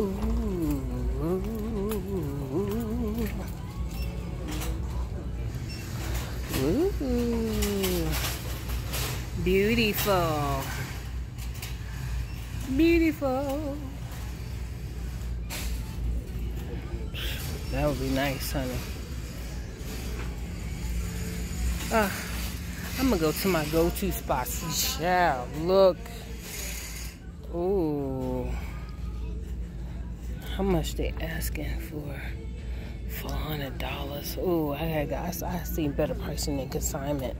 Ooh. Ooh. Beautiful. Beautiful. That would be nice, honey. Uh, I'm gonna go to my go-to spot. Child, look. Ooh. How much they asking for? Four hundred dollars. Ooh, I got. I, I seen better pricing than consignment.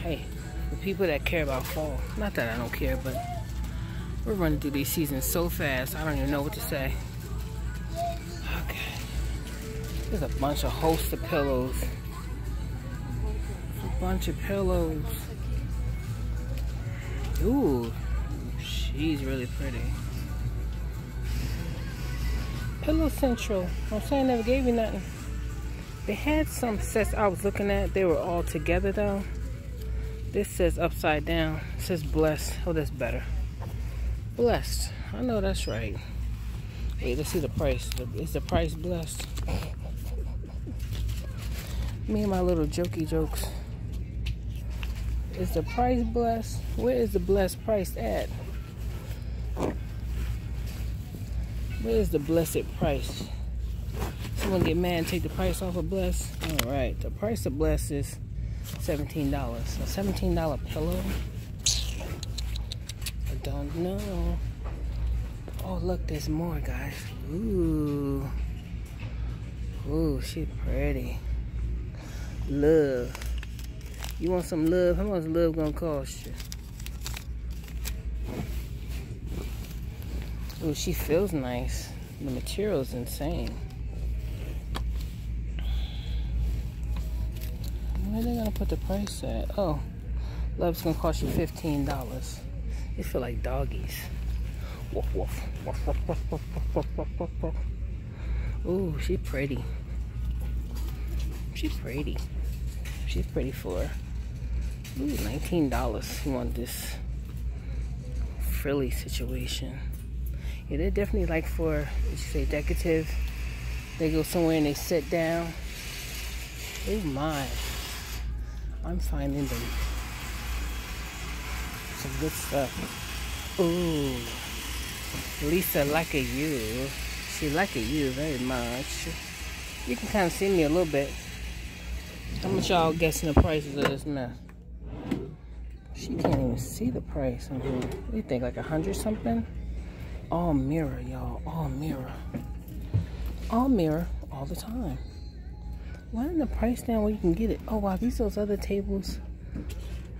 Hey, the people that care about fall. Not that I don't care, but we're running through these seasons so fast. I don't even know what to say. Okay. There's a bunch of host of pillows. A bunch of pillows. Ooh, she's really pretty. Pillow Central. I'm saying never gave you nothing. They had some sets I was looking at. They were all together though. This says upside down. It says blessed. Oh, that's better. Blessed. I know that's right. Wait, let's see the price. Is the price blessed? Me and my little jokey jokes. Is the price blessed? Where is the blessed price at? Where is the blessed price? Someone get mad and take the price off of Bless. Alright, the price of Bless is $17. A $17 pillow? I don't know. Oh, look, there's more, guys. Ooh. Ooh, she pretty. Love. You want some love? How much love gonna cost you? Ooh, she feels nice. The material is insane. Where are they gonna put the price at? Oh, love's gonna cost you fifteen dollars. They feel like doggies. Woof woof. Woof woof woof woof woof woof woof woof. Ooh, she pretty. She's pretty. She's pretty for her. Ooh, nineteen dollars. You want this frilly situation? Yeah, they're definitely like for, what you say, decorative. They go somewhere and they sit down. Oh my. I'm finding them. Some good stuff. Ooh. Lisa like a you. She like a you very much. You can kind of see me a little bit. How much y'all guessing the prices of this mess? She can't even see the price. What do you think, like a hundred something? All mirror, y'all. All mirror. All mirror all the time. Why isn't the price down where you can get it? Oh, wow. These those other tables.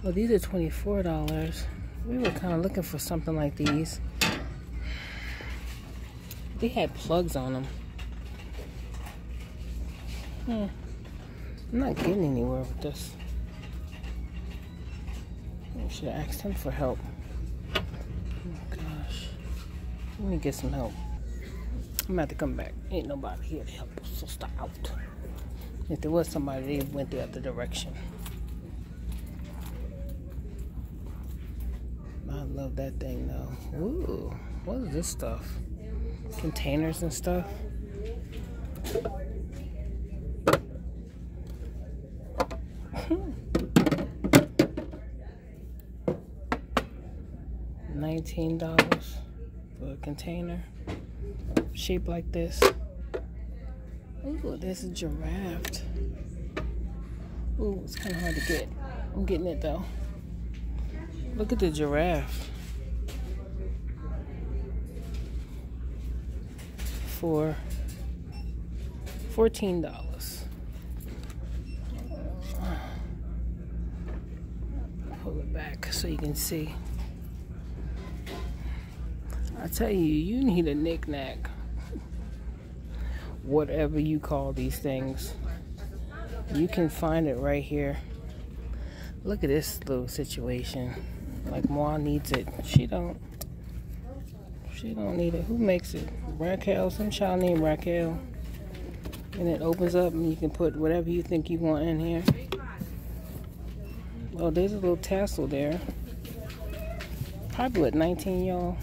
Oh, these are $24. We were kind of looking for something like these. They had plugs on them. Hmm. I'm not getting anywhere with this. I should have asked him for help. Let me get some help. I'm about to come back. Ain't nobody here to help us, so stop out. If there was somebody, they went the other direction. I love that thing though. Ooh, what is this stuff? Containers and stuff. Hmm. Nineteen dollars container shaped like this. Ooh, this is giraffe. Ooh, it's kind of hard to get. I'm getting it though. Look at the giraffe. For $14. Pull it back so you can see. I tell you, you need a knickknack. Whatever you call these things. You can find it right here. Look at this little situation. Like Ma needs it. She don't. She don't need it. Who makes it? Raquel. Some child named Raquel. And it opens up and you can put whatever you think you want in here. Oh, there's a little tassel there. probably what 19 y'all.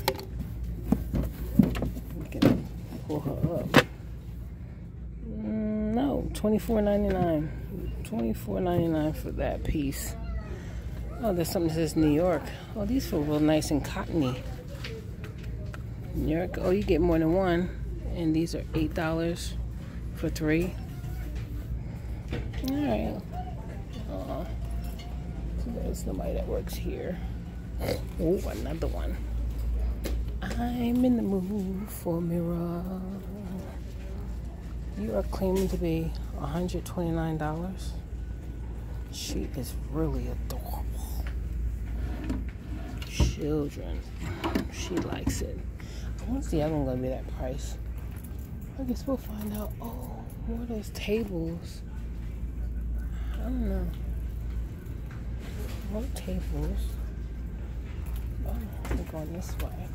Pull her up. Mm, no, 24.99. 24.99 for that piece. Oh, there's something that says New York. Oh, these feel real nice and cottony. New York. Oh, you get more than one, and these are eight dollars for three. All right. Uh, so there's nobody that works here. Oh, another one. I'm in the mood for mirror. You are claiming to be $129. She is really adorable. Children. She likes it. What's the other one gonna be that price? I guess we'll find out. Oh, what are those tables? I don't know. What tables? Oh, we're going this way.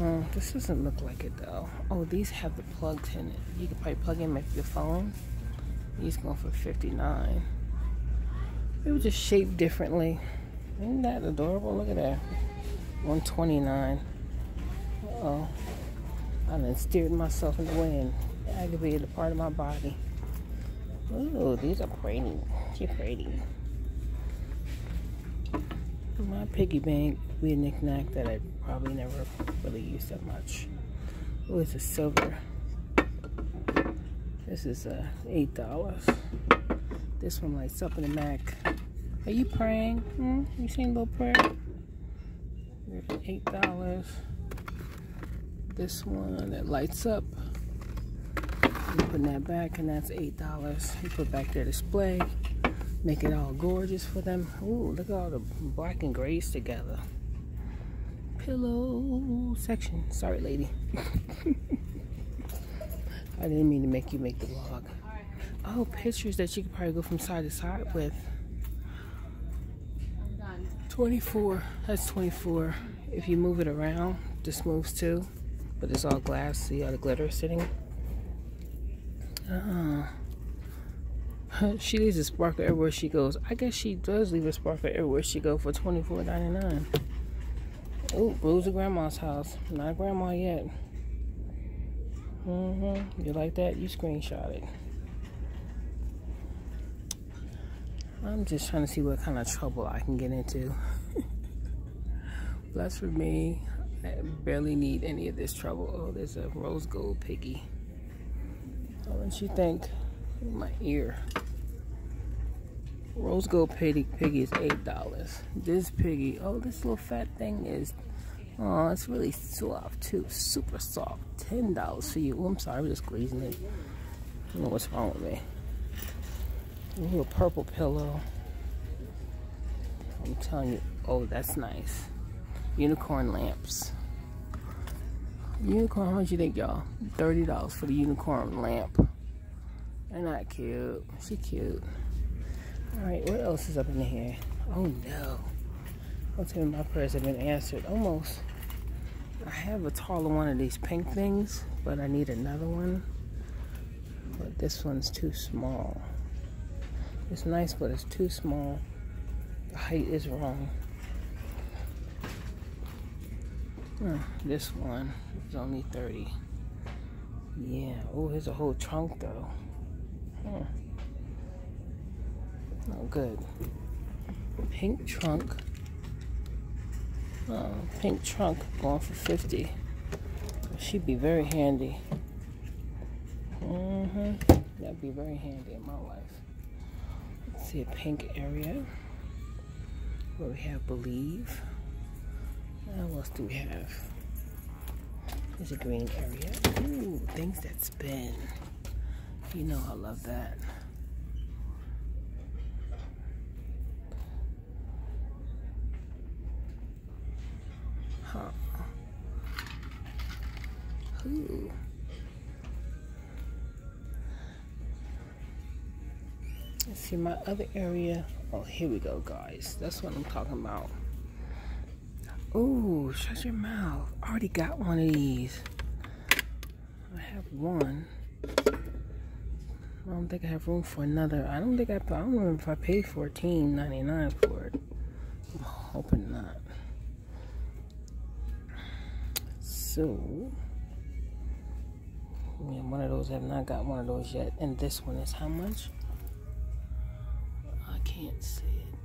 Uh, this doesn't look like it though. Oh, these have the plugs in it. You could probably plug in with your phone. These going for 59 It was just shaped differently. Isn't that adorable? Look at that. 129 uh oh I done steered myself in the and aggravated a part of my body. Oh, these are pretty. She's pretty. My piggy bank be a knickknack that I probably never really used that much. Oh, it's a silver. This is uh, eight dollars. This one lights up in the Mac. Are you praying? Hmm? You saying a little prayer? Eight dollars. This one that lights up. You putting that back, and that's eight dollars. You put back their display. Make it all gorgeous for them. Ooh, look at all the black and grays together pillow section. Sorry, lady. I didn't mean to make you make the vlog. Oh, pictures that you could probably go from side to side with. 24. That's 24. If you move it around, this moves too. But it's all glass. See all the glitter sitting? Uh -uh. she leaves a sparkle everywhere she goes. I guess she does leave a sparkle everywhere she goes for $24.99. Oh, Bruiser Grandma's house. Not Grandma yet. Mm-hmm. You like that? You screenshot it. I'm just trying to see what kind of trouble I can get into. Bless for me. I barely need any of this trouble. Oh, there's a rose gold piggy. Oh, and she think my ear. Rose gold piggy, piggy is eight dollars. This piggy, oh, this little fat thing is, oh, it's really soft too, super soft. Ten dollars for you. Oh, I'm sorry, I'm just squeezing it. I don't know what's wrong with me. A little purple pillow. I'm telling you, oh, that's nice. Unicorn lamps. Unicorn, how much you think, y'all? $30 for the unicorn lamp. They're not cute. She cute. Alright, what else is up in here? Oh no. Don't my prayers have been answered. Almost. I have a taller one of these pink things, but I need another one. But this one's too small. It's nice, but it's too small. The height is wrong. Hmm, this one is only 30. Yeah. Oh, here's a whole trunk though. Hmm. Oh, good. Pink trunk. Oh, pink trunk going for 50. She'd be very handy. Mm-hmm. That'd be very handy in my life. Let's see a pink area. Where we have Believe. what else do we have? There's a green area. Ooh, things that spin. You know I love that. Huh. Ooh. Let's see my other area. Oh, here we go, guys. That's what I'm talking about. Ooh, shut your mouth. I already got one of these. I have one. I don't think I have room for another. I don't think I. I don't remember if I paid $14.99 for it. I'm hoping not. So, yeah, one of those. I have not got one of those yet. And this one is how much? I can't see it.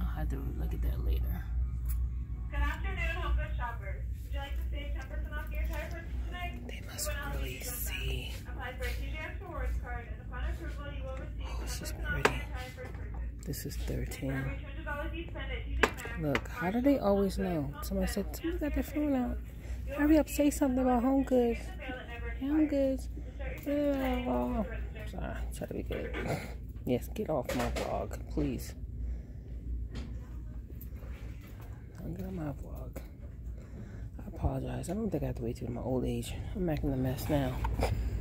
I'll have to look at that later. Good afternoon, Goods shoppers. Would you like to save 10% off your entire purchase? They must really see. Oh, this is pretty. This is 13. every $200 you spend at TJ Maxx, Look, how do they always know? Somebody said, somebody got their phone out. Hurry up, say something about home goods. Home goods. Yeah, oh. Sorry, try to be good. Yes, get off my vlog, please. Get on my vlog. Apologize. I don't think I have to wait till my old age. I'm making a mess now.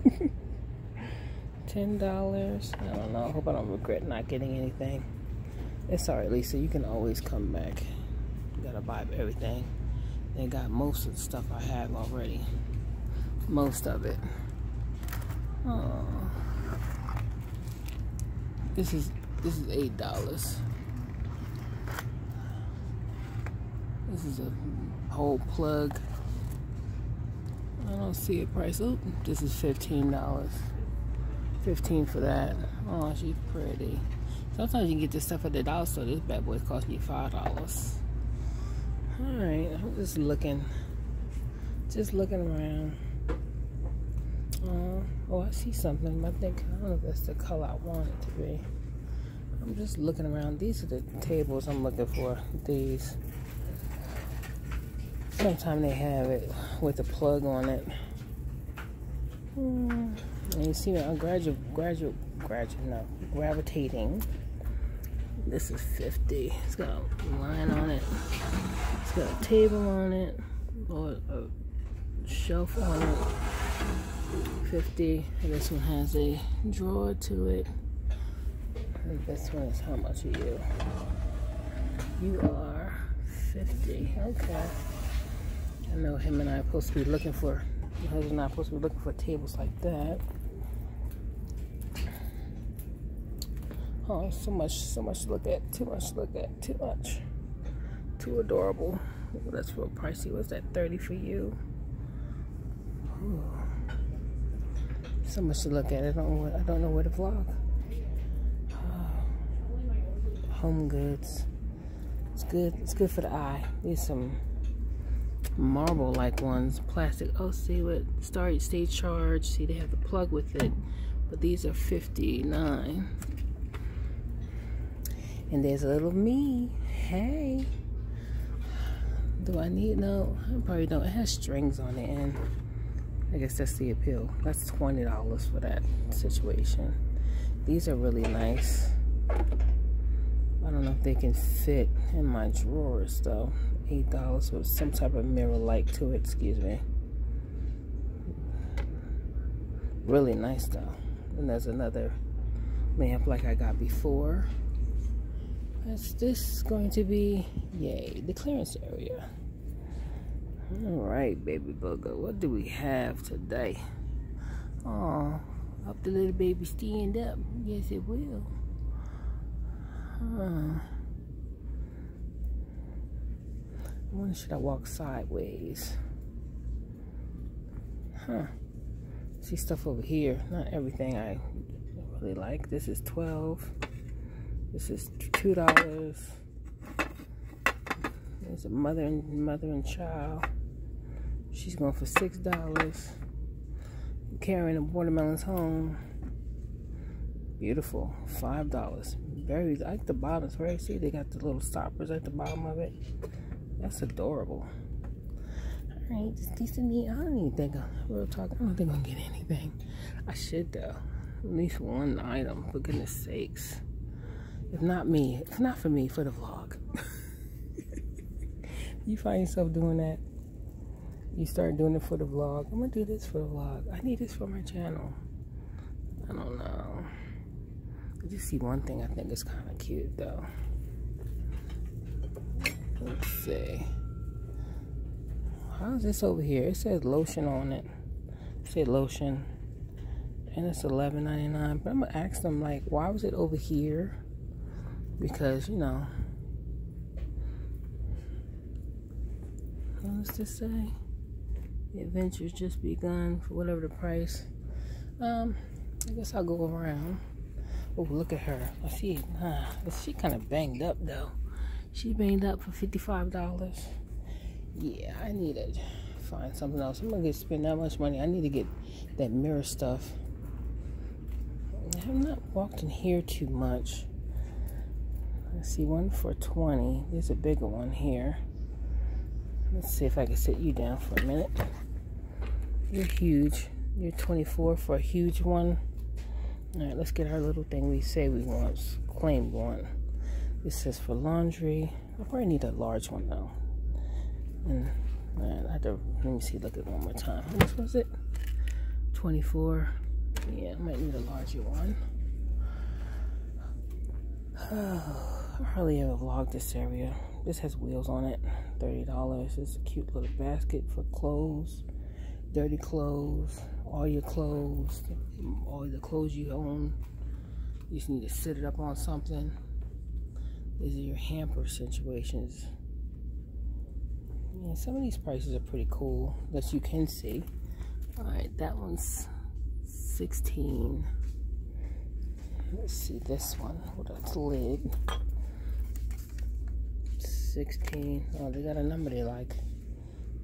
Ten dollars. I don't know. I hope I don't regret not getting anything. It's alright, Lisa. You can always come back. You gotta buy everything. They got most of the stuff I have already. Most of it. Oh. This is this is eight dollars. This is a whole plug. I don't see a price. Oop, this is fifteen dollars. Fifteen for that. Oh, she's pretty. Sometimes you can get this stuff at the dollar store. This bad boy cost me five dollars. Alright, I'm just looking. Just looking around. Uh, oh, I see something. I think I don't know if that's the color I want it to be. I'm just looking around. These are the tables I'm looking for. These. Sometimes they have it with a plug on it. Hmm. And you see I'm gradual, gradual, gradual, no, gravitating. This is 50. It's got a line on it. It's got a table on it, or a shelf on it. 50. And this one has a drawer to it. And this one is how much are you? You are 50. Okay. I know him and I are supposed to be looking for, my husband and I are supposed to be looking for tables like that. Oh, so much, so much to look at. Too much to look at. Too much. Too adorable. Ooh, that's real pricey. What's that? 30 for you? Ooh. So much to look at. I don't know. I don't know where to vlog. Home goods. It's good. It's good for the eye. These some marble-like ones, plastic. Oh, see what start stay charged. See, they have the plug with it, but these are 59. And there's a little me. Hey. Do I need no? I probably don't. It has strings on the end. I guess that's the appeal. That's twenty dollars for that situation. These are really nice. I don't know if they can fit in my drawers though. Eight dollars with some type of mirror light to it. Excuse me. Really nice though. And there's another lamp like I got before. Is this going to be, yay, the clearance area. All right, baby booger, what do we have today? Oh, up the little baby stand up. Yes, it will. Huh. Wonder should I walk sideways? Huh. See stuff over here. Not everything I really like. This is 12 this is two dollars. There's a mother and mother and child. She's going for six dollars. Carrying the watermelons home. Beautiful. Five dollars. Very I like the bottoms. Right? See they got the little stoppers at the bottom of it. That's adorable. Alright, just decent neat. I don't even think I'm real talk. I don't think I'm gonna get anything. I should though. At least one item, for goodness sakes. If not me, if not for me, for the vlog. you find yourself doing that, you start doing it for the vlog. I'm gonna do this for the vlog. I need this for my channel. I don't know. I just see one thing I think is kind of cute though. Let's see. How's this over here? It says lotion on it. It said lotion. And it's $11.99. But I'm gonna ask them like, why was it over here? because you know What does this say? The adventure's just begun for whatever the price. Um, I guess I'll go around. Oh, look at her. I see. Ah, she kind of banged up though. She banged up for fifty-five dollars. Yeah, I need to find something else. I'm gonna get spend that much money. I need to get that mirror stuff. I have not walked in here too much. Let's see, one for 20. There's a bigger one here. Let's see if I can sit you down for a minute. You're huge. You're 24 for a huge one. All right, let's get our little thing we say we want, claim one. This says for laundry. I probably need a large one though. And I have to, let me see, look at one more time. How much was it? 24. Yeah, I might need a larger one. Oh, I hardly ever vlog this area. This has wheels on it. $30. It's a cute little basket for clothes. Dirty clothes. All your clothes. All the clothes you own. You just need to sit it up on something. These are your hamper situations. Yeah, some of these prices are pretty cool that you can see. Alright, that one's 16 Let's see this one. On, it's lid. 16. Oh, they got a number they like.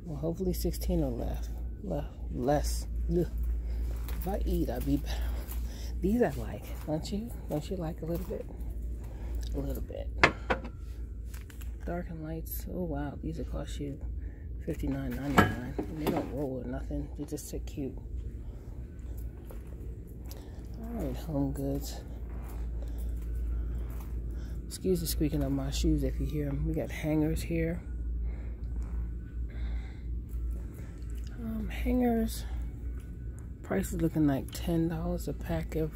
Well, hopefully 16 or less. Less. Ugh. If I eat, I'll be better. These I like, don't you? Don't you like a little bit? A little bit. Dark and lights. Oh wow, these will cost you $59.99. They don't roll or nothing. They just sit cute. Alright, home goods. Excuse the squeaking of my shoes if you hear them. We got hangers here. Um, hangers. Price is looking like $10 a pack of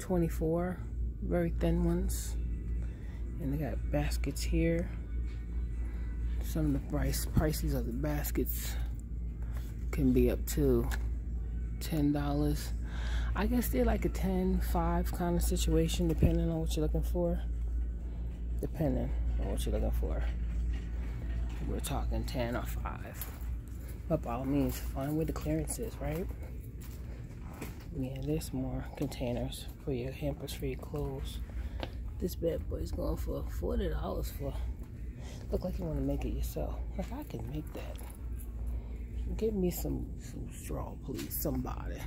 24. Very thin ones. And they got baskets here. Some of the price prices of the baskets can be up to $10. I guess they're like a 10, 5 kind of situation depending on what you're looking for depending on what you're looking for. We're talking 10 or 5. But by all means, find where the clearance is, right? Yeah, there's more containers for your hampers for your clothes. This bad boy's going for $40 for. Look like you want to make it yourself. Like I can make that. Give me some, some straw, please. Somebody.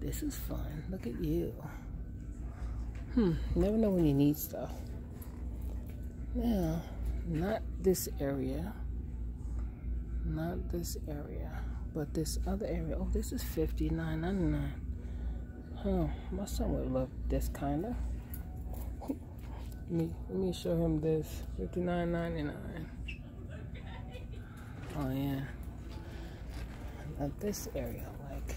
This is fun. Look at you. Hmm. Never know when you need stuff. Now, not this area. Not this area. But this other area. Oh, this is fifty nine ninety nine. Huh. My son would love this kinda. let me let me show him this. Fifty nine ninety nine. Oh yeah. Not this area, like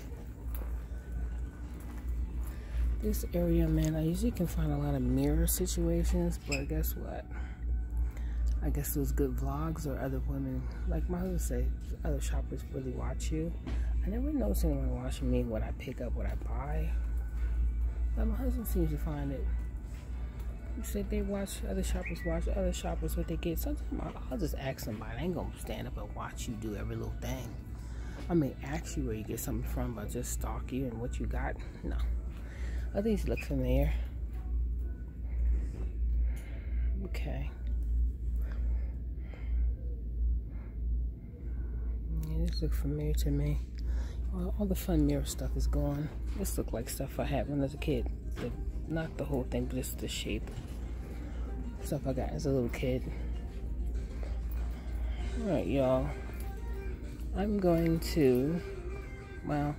this area, man. I usually can find a lot of mirror situations, but guess what? I guess those good vlogs or other women, like my husband said, other shoppers really watch you. I never notice anyone watching me when I pick up what I buy. But my husband seems to find it. He said they watch other shoppers watch other shoppers what they get. Sometimes I'll, just ask somebody. I ain't gonna stand up and watch you do every little thing. I may ask you where you get something from, but just stalk you and what you got. No. Other these look familiar. Okay. This look familiar to me. All, all, the fun mirror stuff is gone. This look like stuff I had when I was a kid. The, not the whole thing, but just the shape. Stuff I got as a little kid. Alright, y'all. I'm going to, well,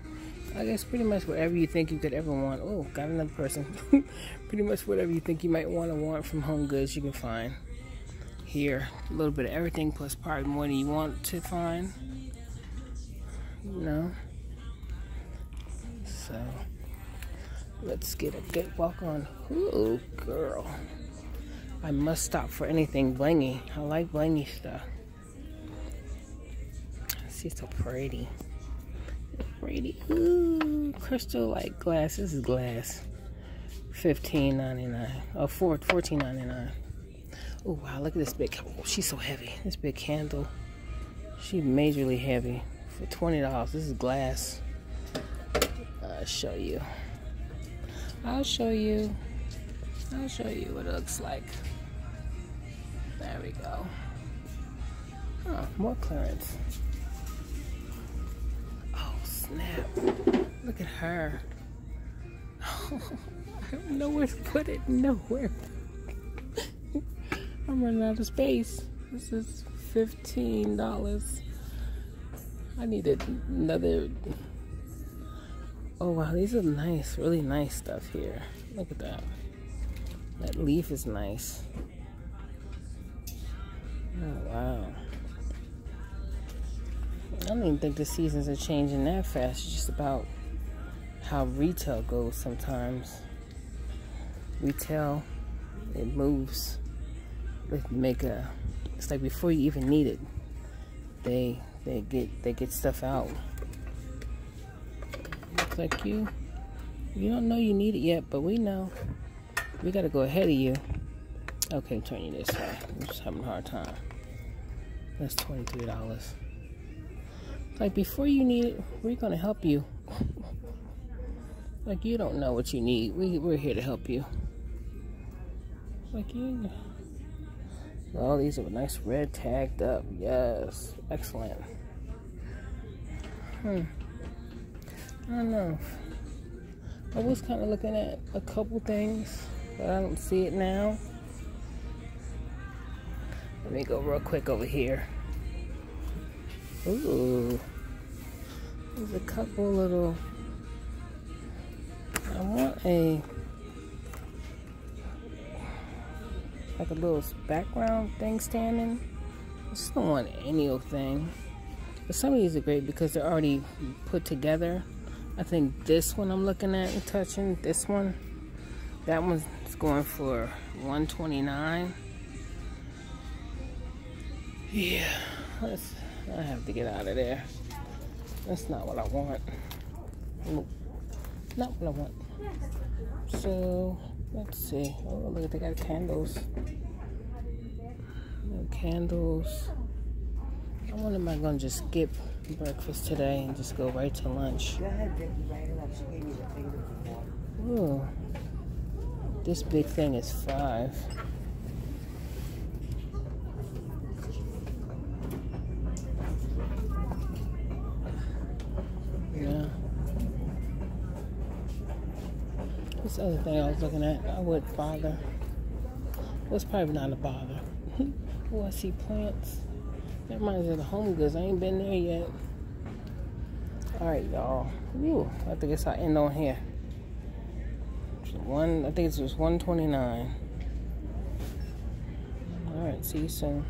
I guess pretty much whatever you think you could ever want. Oh, got another person. pretty much whatever you think you might want to want from Home Goods, you can find here. A little bit of everything, plus probably more than you want to find you know. So let's get a good walk on. Ooh, girl. I must stop for anything blingy. I like blingy stuff. She's so pretty. Pretty. Ooh, crystal like glass. This is glass. Fifteen ninety nine. Oh, four fourteen ninety nine. Oh wow, look at this big. Oh, she's so heavy. This big candle. She majorly heavy for twenty dollars. This is glass. I'll show you. I'll show you. I'll show you what it looks like. There we go. Oh, more clearance. Oh snap! Look at her. I don't know where to put it. Nowhere. I'm running out of space. This is fifteen dollars. I needed another. Oh wow, these are nice, really nice stuff here. Look at that. That leaf is nice. Oh wow. I don't even think the seasons are changing that fast. It's just about how retail goes sometimes. Retail, it moves. They make a. It's like before you even need it, they they get they get stuff out. Like you you don't know you need it yet, but we know. We gotta go ahead of you. Okay, turn you this way. I'm just having a hard time. That's twenty-three dollars. Like before you need it, we're gonna help you. like you don't know what you need. We we're here to help you. Like you. Oh, these are nice red tagged up. Yes, excellent. Hmm. I don't know. I was kind of looking at a couple things, but I don't see it now. Let me go real quick over here. Ooh. There's a couple little. I want a. Like a little background thing standing. I just don't want any old thing. But some of these are great because they're already put together. I think this one I'm looking at and touching, this one, that one's going for 129 Yeah, let's, I have to get out of there. That's not what I want. Nope. Not what I want. So, let's see. Oh, look, they got candles. No candles. Wonder am I going to just skip breakfast today and just go right to lunch. Go ahead, Vicky, right it up. She gave me the finger before. Ooh. This big thing is five. Yeah. This other thing I was looking at, I would bother. Well, it's probably not a bother. oh, I see plants. That reminds me of the home goods. I ain't been there yet. Alright, y'all. I think it's our end on here. One, I think it's just 129. Alright, see you soon.